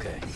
Okay.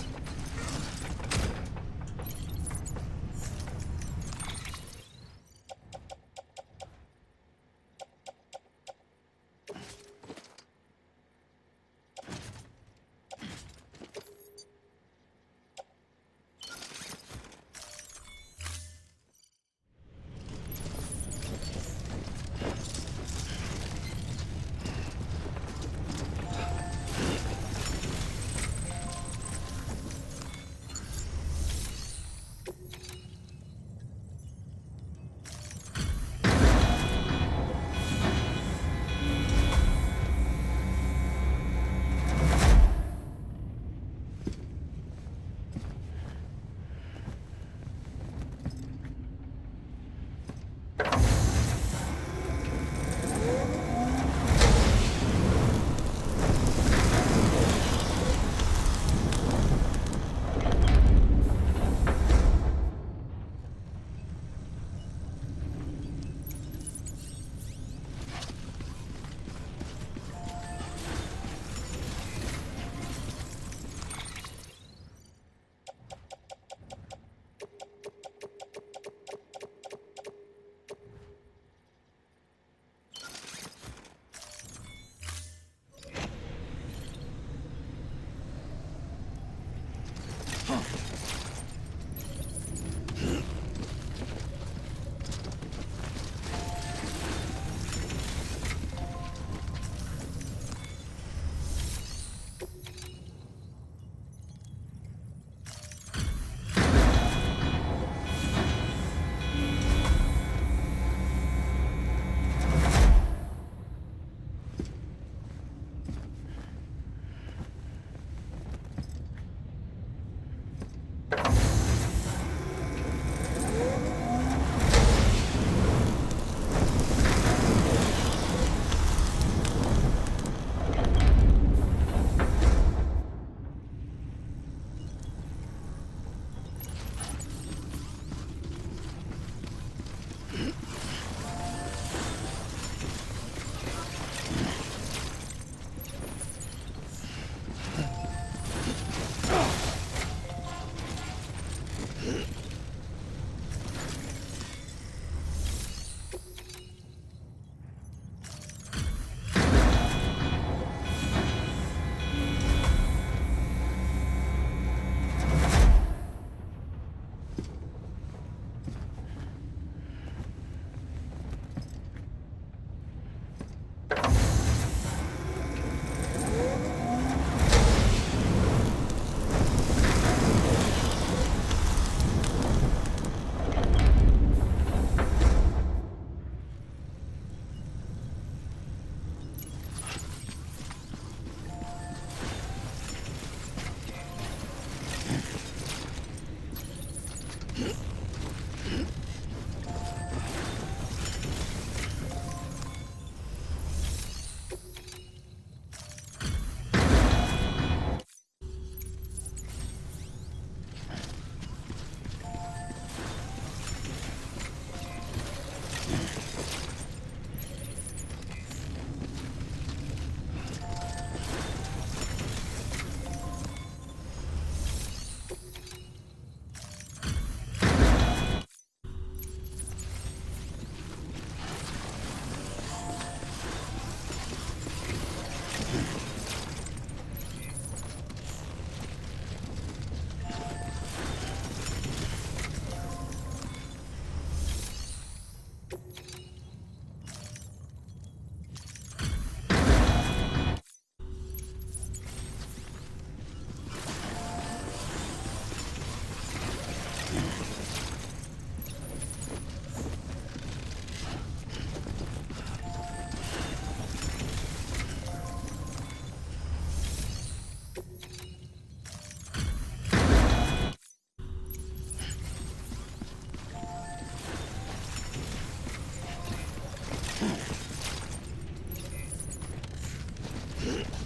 Huh?